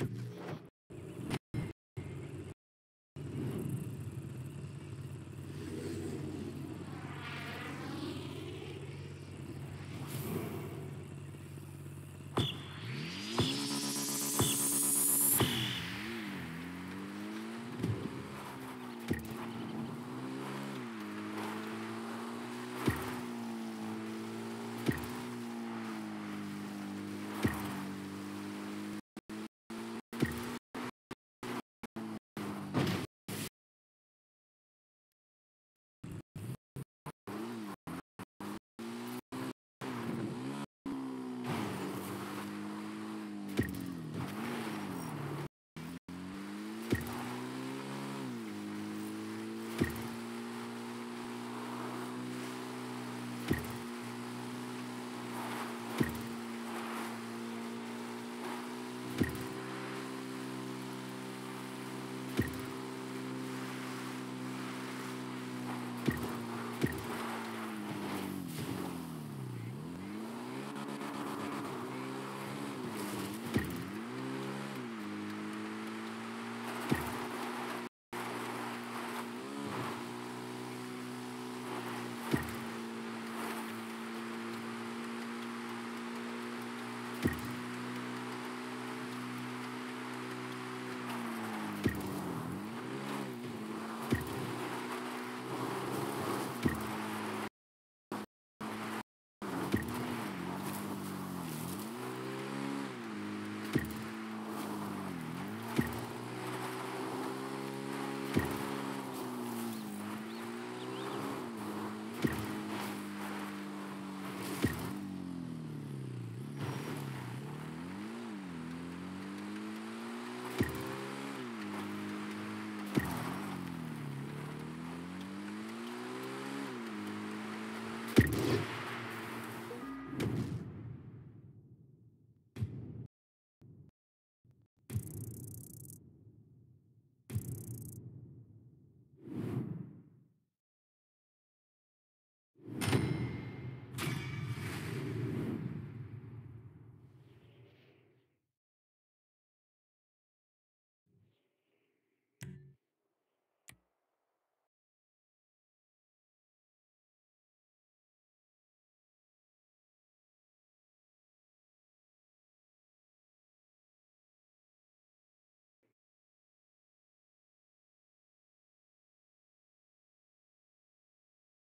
you